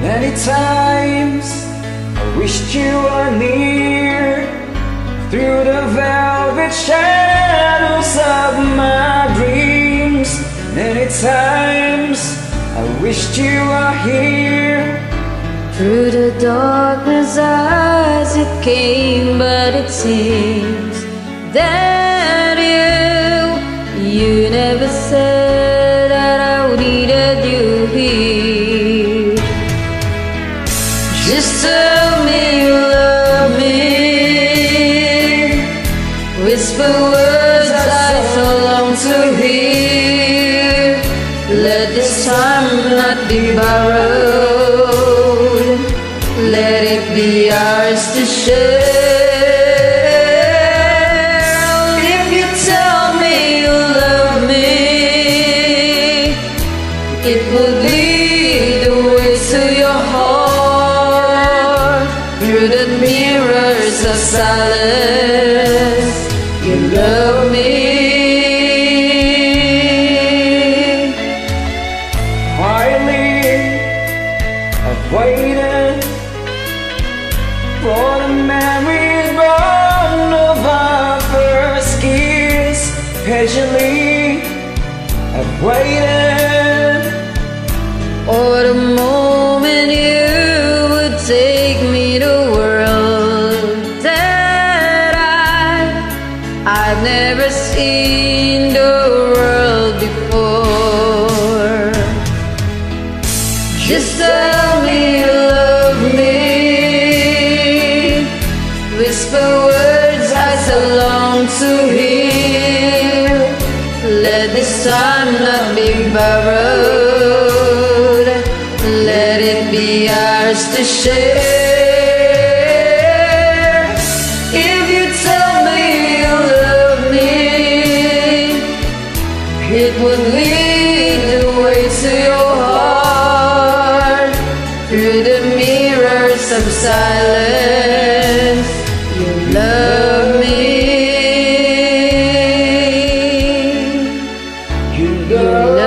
Many times I wished you were near Through the velvet shadows of my dreams. Many times I wished you were here Through the darkness as it came But it seems that you You never said Just tell me you love me. Whisper words I so long to hear. Let this time not be borrowed. Let it be ours to share. If you tell me you love me It will lead the way to your heart the mirrors of silence. You love me. Quietly I've waited For the memory born of our first kiss. Patiently I've waited I've never seen the world before. Just tell me you love me. Whisper words I so long to hear. Let this time not be borrowed. Let it be ours to share. It would lead the way to your heart. Through the mirrors of silence You love me. You love